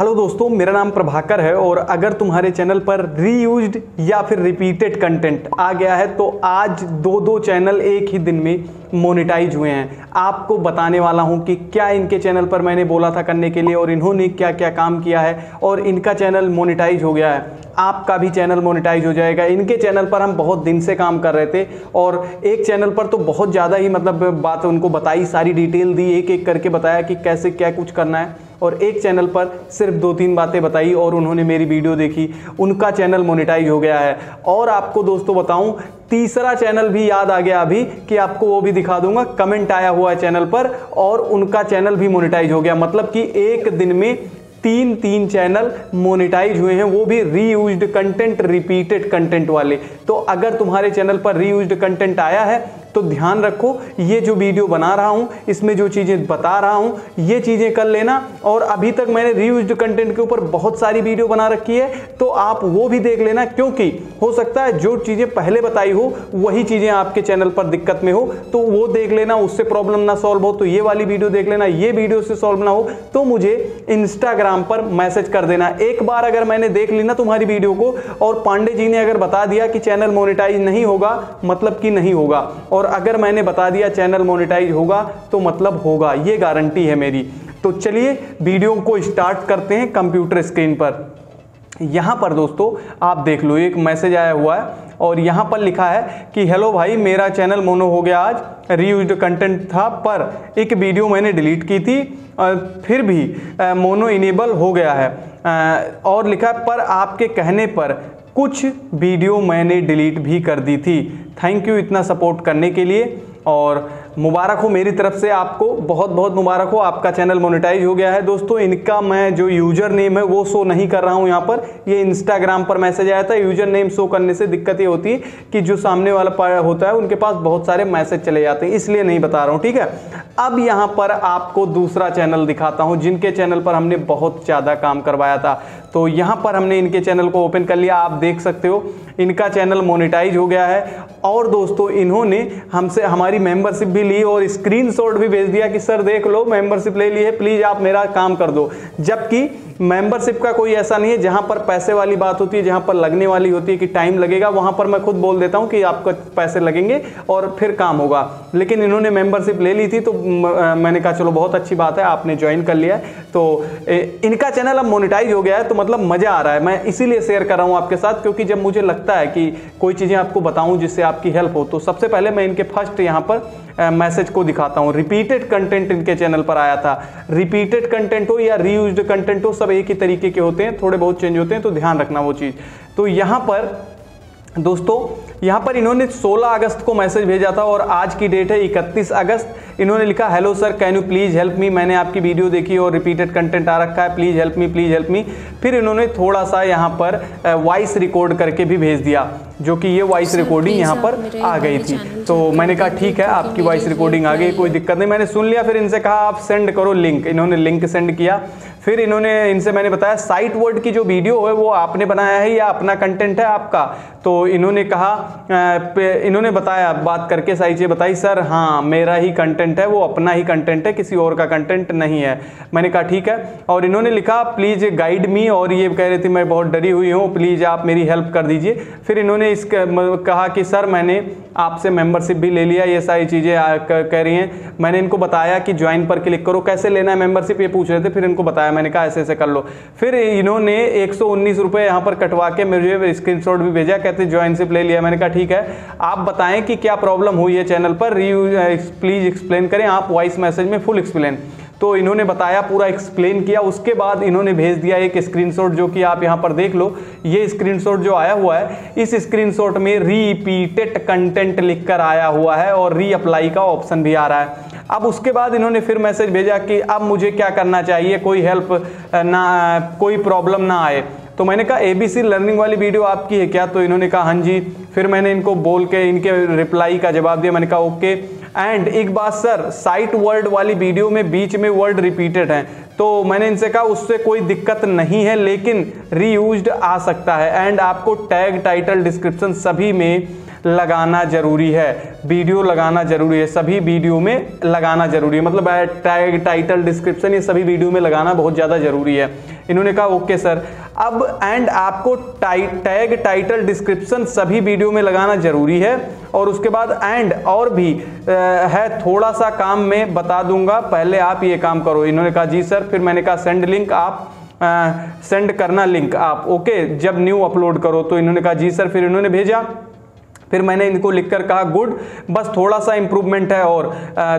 Hello दोस्तों, मेरा नाम प्रभाकर है और अगर तुम्हारे चैनल पर रीयूज्ड या फिर रिपीटेड कंटेंट आ गया है तो आज दो दो चैनल एक ही दिन में मोनेटाइज हुए हैं। आपको बताने वाला हूँ कि क्या इनके चैनल पर मैंने बोला था करने के लिए और इन्होंने क्या क्या काम किया है और इनका चैनल मोनेटाइज हो गया है। आपका भी चैनल मोनेटाइज हो जाएगा। इनके चैनल पर हम बहुत दिन से काम कर रहे थे और एक चैनल पर तो बहुत ज़्यादा ही मतलब बात उनको बताई, सारी डिटेल दी एक एक करके बताया कि कैसे क्या कुछ करना है। और एक चैनल पर सिर्फ़ दो तीन बातें बताई और उन्होंने मेरी वीडियो देखी, उनका चैनल मोनिटाइज हो गया है। और आपको दोस्तों बताऊँ, तीसरा चैनल भी याद आ गया अभी कि आपको वो भी दिखा दूँगा, कमेंट आया हुआ है चैनल पर और उनका चैनल भी मोनिटाइज हो गया। मतलब कि एक दिन में तीन तीन चैनल मोनेटाइज हुए हैं, वो भी रीयूज्ड कंटेंट, रिपीटेड कंटेंट वाले। तो अगर तुम्हारे चैनल पर रीयूज्ड कंटेंट आया है तो ध्यान रखो, ये जो वीडियो बना रहा हूँ, इसमें जो चीज़ें बता रहा हूँ, ये चीज़ें कर लेना। और अभी तक मैंने रीयूज्ड कंटेंट के ऊपर बहुत सारी वीडियो बना रखी है तो आप वो भी देख लेना, क्योंकि हो सकता है जो चीज़ें पहले बताई हो, वही चीज़ें आपके चैनल पर दिक्कत में हो तो वो देख लेना, उससे प्रॉब्लम ना सॉल्व हो तो ये वाली वीडियो देख लेना, ये वीडियो से सॉल्व ना हो तो मुझे इंस्टाग्राम पर मैसेज कर देना। एक बार अगर मैंने देख ली ना तुम्हारी वीडियो को, और पांडे जी ने अगर बता दिया कि चैनल मोनिटाइज नहीं होगा मतलब कि नहीं होगा, और और अगर मैंने बता दिया चैनल मोनेटाइज होगा तो मतलब होगा। ये गारंटी है मेरी। तो चलिए, वीडियो को स्टार्ट करते हैं कंप्यूटर स्क्रीन पर। यहाँ पर दोस्तों, आप देख लो, एक मैसेज आया हुआ है और यहाँ पर लिखा है कि, हेलो भाई, मेरा चैनल मोनो हो गया आज। रीयूज कंटेंट था, पर एक वीडियो मैंने डिलीट की थी फिर भी मोनो इनेबल हो गया है। और लिखा पर आपके कहने पर कुछ वीडियो मैंने डिलीट भी कर दी थी। थैंक यू इतना सपोर्ट करने के लिए। और मुबारक हो मेरी तरफ़ से आपको। बहुत बहुत मुबारक हो। आपका चैनल मोनेटाइज हो गया है। दोस्तों, इनका मैं जो यूज़र नेम है, वो शो नहीं कर रहा हूँ यहाँ पर। ये इंस्टाग्राम पर मैसेज आया था। यूज़र नेम शो करने से दिक्कत ये होती है कि जो सामने वाला होता है, उनके पास बहुत सारे मैसेज चले जाते हैं, इसलिए नहीं बता रहा हूँ, ठीक है? अब यहाँ पर आपको दूसरा चैनल दिखाता हूँ, जिनके चैनल पर हमने बहुत ज़्यादा काम करवाया था। तो यहाँ पर हमने इनके चैनल को ओपन कर लिया, आप देख सकते हो। इनका चैनल मोनिटाइज हो गया है। और दोस्तों, इन्होंने हमसे, हमारी मेंबरशिप भी ली और स्क्रीनशॉट भी भेज दिया कि, सर, देख लो, मेंबरशिप ले ली है, प्लीज़ आप मेरा काम कर दो। जबकि मेंबरशिप का कोई ऐसा नहीं है, जहाँ पर पैसे वाली बात होती है, जहाँ पर लगने वाली होती है कि टाइम लगेगा, वहाँ पर मैं खुद बोल देता हूँ कि आपको पैसे लगेंगे और फिर काम होगा। लेकिन इन्होंने मेंबरशिप ले ली थी तो मैंने कहा, चलो, बहुत अच्छी बात है, आपने ज्वाइन कर लिया है। तो इनका चैनल अब मोनिटाइज हो गया है तो मतलब मज़ा आ रहा है। मैं इसीलिए शेयर कर रहा हूँ आपके साथ, क्योंकि जब मुझे लगता है कि कोई चीज़ें आपको बताऊँ जिससे आपकी हेल्प हो तो सबसे पहले मैं इनके फ़र्स्ट यहाँ पर मैसेज को दिखाता हूँ। रिपीटेड कंटेंट इनके चैनल पर आया था। रिपीटेड कंटेंट हो या रीयूज कंटेंट हो, सब एक ही तरीके के होते हैं, थोड़े बहुत चेंज होते हैं तो ध्यान रखना वो चीज़। तो यहाँ पर, दोस्तों, यहाँ पर इन्होंने 16 अगस्त को मैसेज भेजा था और आज की डेट है 31 अगस्त। इन्होंने लिखा hello sir can you please help me? मैंने आपकी वीडियो देखी और रिपीटेड कंटेंट आ रखा है। Please help me please help me. फिर इन्होंने थोड़ा सा यहाँ पर वॉइस रिकॉर्ड करके भी भेज दिया जो कि ये वॉइस रिकॉर्डिंग यहाँ पर आ गई थी। तो मैंने कहा ठीक है आपकी वॉइस रिकॉर्डिंग आ गई कोई दिक्कत नहीं। मैंने सुन लिया फिर इनसे कहा आप सेंड करो लिंक। इन्होंने लिंक सेंड किया। फिर इन्होंने इनसे मैंने बताया साइट वर्ड की जो वीडियो है वो आपने बनाया है या अपना कंटेंट है आपका? तो इन्होंने कहा इन्होंने बताया बात करके सारी चीज़ें बताई सर हाँ मेरा ही कंटेंट है, वो अपना ही कंटेंट है, किसी और का कंटेंट नहीं है। मैंने कहा, ठीक है। और इन्होंने लिखा प्लीज़ गाइड मी और ये कह रही थी, मैं बहुत डरी हुई हूँ प्लीज़ आप मेरी हेल्प कर दीजिए। फिर इन्होंने इस कहा कि, सर, मैंने आपसे मेंबरशिप भी ले लिया, ये सारी चीज़ें कह रही हैं। मैंने इनको बताया कि ज्वाइन पर क्लिक करो। कैसे लेना है मेंबरशिप ये पूछ रहे थे, फिर इनको बताया, मैंने कहा ऐसे ऐसे कर लो। फिर इन्होंने एक सौ यहाँ पर कटवा के मुझे स्क्रीन भी भेजा, कहते ज्वाइनशिप ले लिया। मैंने कहा, ठीक है। आप बताएँ कि क्या प्रॉब्लम हुई है चैनल पर? प्लीज़ एक्सप्लेन करें, आप वॉइस मैसेज में फुल एक्सप्लेन तो इन्होंने बताया, पूरा एक्सप्लेन किया, उसके बाद इन्होंने भेज दिया एक स्क्रीनशॉट जो कि आप यहाँ पर देख लो। ये स्क्रीनशॉट जो आया हुआ है, इस स्क्रीनशॉट में रिपीटेड कंटेंट लिखकर आया हुआ है और रीअप्लाई का ऑप्शन भी आ रहा है। अब उसके बाद इन्होंने फिर मैसेज भेजा कि अब मुझे क्या करना चाहिए, कोई हेल्प ना, कोई प्रॉब्लम ना आए। तो मैंने कहा एबीसी लर्निंग वाली वीडियो आपकी है क्या? तो इन्होंने कहा हाँ जी। फिर मैंने इनको बोल के, इनके रिप्लाई का जवाब दिया। मैंने कहा, ओके। एंड एक बात सर साइट वर्ड वाली वीडियो में बीच में वर्ड रिपीटेड है। तो मैंने इनसे कहा, उससे कोई दिक्कत नहीं है, लेकिन रीयूज्ड आ सकता है। एंड आपको टैग टाइटल डिस्क्रिप्शन सभी में लगाना ज़रूरी है। वीडियो लगाना ज़रूरी है। सभी वीडियो में लगाना ज़रूरी है। मतलब टैग टाइटल डिस्क्रिप्शन ये सभी वीडियो में लगाना बहुत ज़्यादा ज़रूरी है। इन्होंने कहा ओके सर। अब एंड आपको टैग टाइटल डिस्क्रिप्शन सभी वीडियो में लगाना ज़रूरी है और उसके बाद एंड और भी आ, है थोड़ा सा काम मैं बता दूँगा पहले आप ये काम करो। इन्होंने कहा जी सर। फिर मैंने कहा सेंड लिंक आप सेंड करना लिंक आप। ओके जब न्यू अपलोड करो तो इन्होंने कहा जी सर। फिर इन्होंने भेजा। फिर मैंने इनको लिखकर कहा गुड बस थोड़ा सा इंप्रूवमेंट है और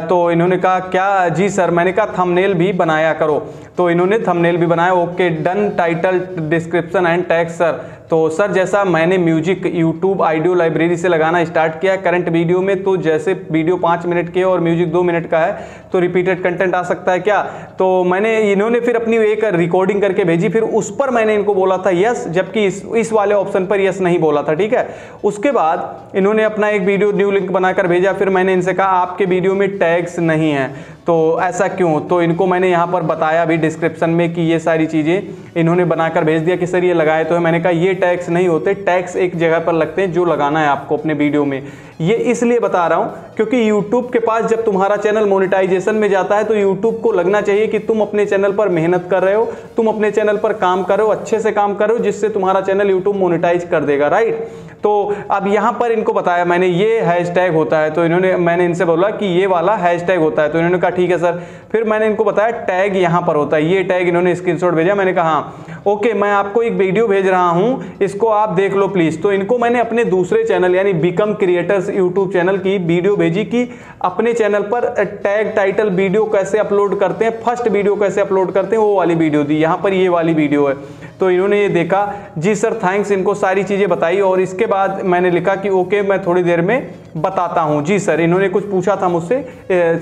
तो इन्होंने कहा क्या जी सर? मैंने कहा थंबनेल भी बनाया करो। तो इन्होंने थंबनेल भी बनाया। Okay done title description and tags sir तो सर जैसा मैंने म्यूज़िक यूट्यूब आइडियो लाइब्रेरी से लगाना स्टार्ट किया करंट वीडियो में तो जैसे वीडियो पाँच मिनट के और म्यूज़िक दो मिनट का है तो रिपीटेड कंटेंट आ सकता है क्या? तो मैंने इन्होंने फिर अपनी एक रिकॉर्डिंग करके भेजी फिर उस पर मैंने इनको बोला था यस जबकि इस, इस वाले ऑप्शन पर यस नहीं बोला था ठीक है? उसके बाद इन्होंने अपना एक वीडियो, न्यू लिंक बनाकर भेजा, फिर मैंने इनसे कहा, आपके वीडियो में टैग्स नहीं है। तो ऐसा क्यों? तो इनको मैंने यहाँ पर बताया भी डिस्क्रिप्शन में कि ये सारी चीज़ें इन्होंने बनाकर भेज दिया कि सर ये लगाए तो है। मैंने कहा, ये टैक्स नहीं होते टैक्स एक जगह पर लगते हैं जो लगाना है आपको अपने वीडियो में। ये इसलिए बता रहा हूँ क्योंकि यूट्यूब के पास जब तुम्हारा चैनल मोनिटाइजेशन में जाता है तो यूट्यूब को लगना चाहिए कि तुम अपने चैनल पर मेहनत कर रहे हो, तुम अपने चैनल पर काम करो अच्छे से काम करो जिससे तुम्हारा चैनल यूट्यूब मोनिटाइज कर देगा राइट तो अब यहाँ पर इनको बताया मैंने, ये हैशटैग होता है तो इन्होंने, मैंने इनसे बोला कि ये वाला हैशटैग होता है तो इन्होंने कहा ठीक है सर। फिर मैंने इनको बताया, टैग यहाँ पर होता है, ये टैग इन्होंने स्क्रीनशॉट भेजा। मैंने कहा हाँ ओके, मैं आपको एक वीडियो भेज रहा हूँ, इसको आप देख लो प्लीज़ तो इनको मैंने अपने दूसरे चैनल यानी बिकम क्रिएटर्स यूट्यूब चैनल की वीडियो भेजी कि अपने चैनल पर टैग टाइटल वीडियो कैसे अपलोड करते हैं फ़र्स्ट वीडियो कैसे अपलोड करते हैं, वो वाली वीडियो दी, यहाँ पर ये वाली वीडियो है। तो इन्होंने ये देखा, जी सर थैंक्स इनको सारी चीज़ें बताई और इसके बाद मैंने लिखा कि, ओके, मैं थोड़ी देर में बताता हूँ। जी सर, इन्होंने कुछ पूछा था मुझसे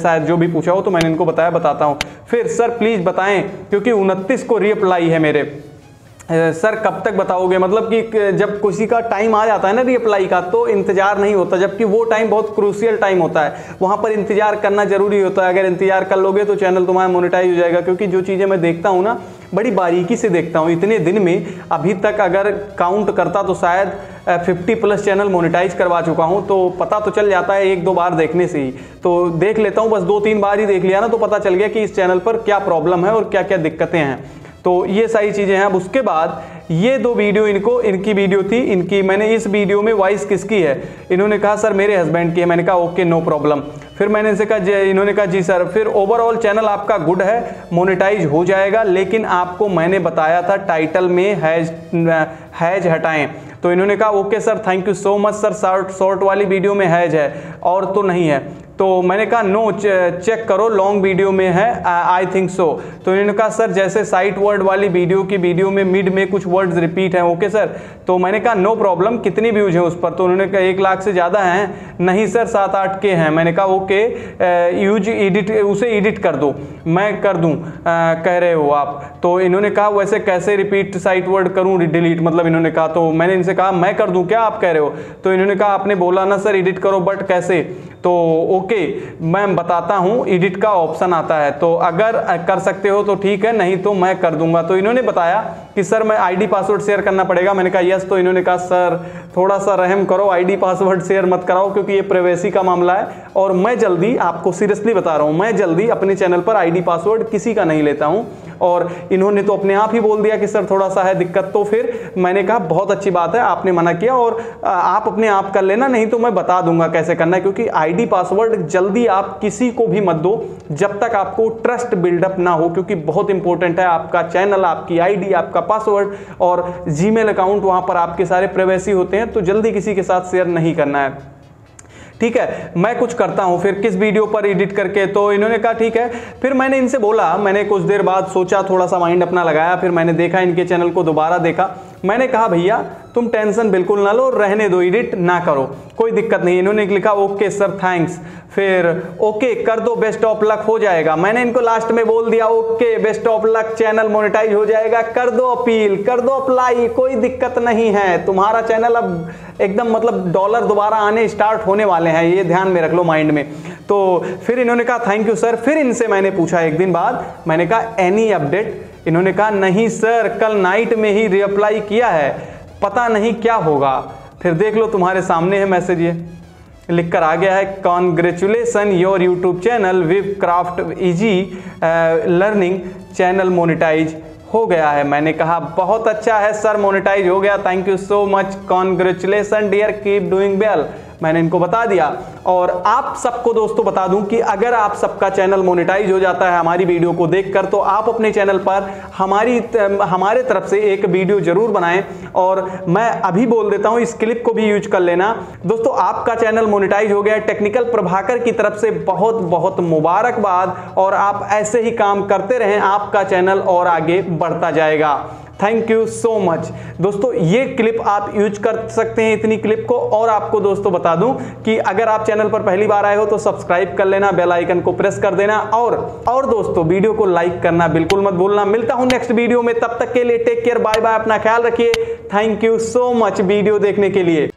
शायद जो भी पूछा हो तो मैंने इनको बताया बताता हूँ। फिर, सर प्लीज़ बताएँ, क्योंकि उनतीस को रीअप्लाई है मेरे। सर, कब तक बताओगे? मतलब कि जब किसी का टाइम आ जाता है ना रीअप्लाई का तो इंतज़ार नहीं होता, जबकि वो टाइम बहुत क्रूशियल टाइम होता है। वहाँ पर इंतज़ार करना ज़रूरी होता है। अगर इंतज़ार कर लोगे तो चैनल तुम्हारा मोनिटाइज हो जाएगा, क्योंकि जो चीज़ें मैं देखता हूँ ना, बड़ी बारीकी से देखता हूँ। इतने दिन में, अभी तक अगर काउंट करता तो शायद 50 प्लस चैनल मोनिटाइज करवा चुका हूँ तो पता तो चल जाता है एक दो बार देखने से ही। तो देख लेता हूँ, बस दो तीन बार ही देख लिया ना तो पता चल गया कि इस चैनल पर क्या प्रॉब्लम है और क्या क्या दिक्कतें हैं। तो ये सारी चीज़ें हैं। अब उसके बाद ये दो वीडियो इनको, इनकी वीडियो थी, इनकी मैंने इस वीडियो में वॉइस किसकी है? इन्होंने कहा, सर, मेरे हस्बैंड की है। मैंने कहा, ओके, नो प्रॉब्लम। फिर मैंने इनसे कहा इन्होंने कहा, जी सर, फिर ओवरऑल चैनल आपका गुड है, मोनेटाइज हो जाएगा, लेकिन आपको मैंने बताया था टाइटल में हैज़ हैज़ हटाएँ। तो इन्होंने कहा, okay sir, thank you so much sir, short short वाली वीडियो में हैज़ है और तो नहीं है। तो मैंने कहा, नो चेक करो लॉन्ग वीडियो में है आई थिंक सो तो इन्होंने कहा, सर, जैसे साइट वर्ड वाली वीडियो की वीडियो में मिड में कुछ वर्ड्स रिपीट हैं ओके सर तो मैंने कहा, नो प्रॉब्लम कितनी व्यूज़ हैं उस पर? तो उन्होंने कहा, एक लाख से ज़्यादा हैं। नहीं सर सात, आठ के हैं। मैंने कहा, ओके यूज़ एडिट उसे एडिट कर दो। मैं कर दूँ। कह रहे हो आप। तो इन्होंने कहा, वैसे कैसे रिपीट साइट वर्ड करूँ डिलीट मतलब इन्होंने कहा तो मैंने इनसे कहा, मैं कर दूँ, क्या आप कह रहे हो? तो इन्होंने कहा, आपने बोला ना सर एडिट करो बट कैसे? तो ओके मैं बताता हूँ, एडिट का ऑप्शन आता है। तो अगर कर सकते हो तो ठीक है, नहीं तो मैं कर दूँगा। तो इन्होंने बताया कि सर मैं आईडी पासवर्ड शेयर करना पड़ेगा। मैंने कहा यस तो इन्होंने कहा, सर थोड़ा सा रहम करो आईडी पासवर्ड शेयर मत कराओ, क्योंकि ये प्राइवेसी का मामला है और मैं जल्दी आपको सीरियसली बता रहा हूँ, मैं जल्दी अपने चैनल पर आईडी पासवर्ड किसी का नहीं लेता हूँ। और इन्होंने तो अपने आप ही बोल दिया कि, सर थोड़ा सा है दिक्कत। तो फिर मैंने कहा, बहुत अच्छी बात है, आपने मना किया और आप अपने आप कर लेना, नहीं तो मैं बता दूँगा कैसे करना है, क्योंकि आईडी पासवर्ड जल्दी आप किसी को भी मत दो जब तक आपको ट्रस्ट बिल्डअप ना हो, क्योंकि बहुत इंपॉर्टेंट है आपका चैनल आपकी आईडी आपका पासवर्ड और जी अकाउंट वहाँ पर आपके सारे प्राइवेसी होते हैं तो जल्दी किसी के साथ शेयर नहीं करना है। ठीक है, मैं कुछ करता हूँ, फिर किस वीडियो पर एडिट करके तो इन्होंने कहा, ठीक है। फिर मैंने इनसे बोला, मैंने कुछ देर बाद सोचा, थोड़ा सा माइंड अपना लगाया, फिर मैंने देखा, इनके चैनल को दोबारा देखा। मैंने कहा, भैया तुम टेंशन बिल्कुल ना लो, रहने दो, एडिट ना करो। कोई दिक्कत नहीं, इन्होंने लिखा, ओके सर, थैंक्स। फिर, ओके, कर दो, बेस्ट ऑफ़ लक हो जाएगा। मैंने इनको लास्ट में बोल दिया, okay, best of luck, channel monetize हो जाएगा। कर दो अपील, कर दो अप्लाई, कोई दिक्कत नहीं है। तुम्हारा चैनल अब एकदम मतलब डॉलर दोबारा आने स्टार्ट होने वाले हैं, ये ध्यान में रख लो माइंड में। तो फिर इन्होंने कहा, थैंक यू सर। फिर इनसे मैंने पूछा एक दिन बाद, मैंने कहा, एनी अपडेट? इन्होंने कहा, नहीं सर, कल नाइट में ही रीअप्लाई किया है। पता नहीं क्या होगा। फिर देख लो तुम्हारे सामने है मैसेज ये। लिखकर आ गया है congratulation your YouTube channel weave craft easy learning channel monetize हो गया है। मैंने कहा, बहुत अच्छा है सर मोनिटाइज हो गया। Thank you so much congratulation dear keep doing well मैंने इनको बता दिया। और आप सबको दोस्तों बता दूँ कि अगर आप सबका चैनल मोनेटाइज हो जाता है हमारी वीडियो को देखकर तो आप अपने चैनल पर हमारी, हमारे तरफ़ से एक वीडियो ज़रूर बनाएँ। और मैं अभी बोल देता हूँ, इस क्लिप को भी यूज़ कर लेना। दोस्तों, आपका चैनल मोनेटाइज हो गया। टेक्निकल प्रभाकर की तरफ़ से बहुत बहुत मुबारकबाद। और आप ऐसे ही काम करते रहें, आपका चैनल और आगे बढ़ता जाएगा। थैंक यू सो मच दोस्तों, ये क्लिप आप यूज़ कर सकते हैं इतनी क्लिप को। और आपको दोस्तों बता दूँ कि अगर आप चैनल पर पहली बार आए हो तो सब्सक्राइब कर लेना बेल आइकन को प्रेस कर देना। और और दोस्तों वीडियो को लाइक करना बिल्कुल मत भूलना। मिलता हूँ नेक्स्ट वीडियो में। तब तक के लिए टेक केयर बाय बाय अपना ख्याल रखिए। Thank you so much video देखने के लिए।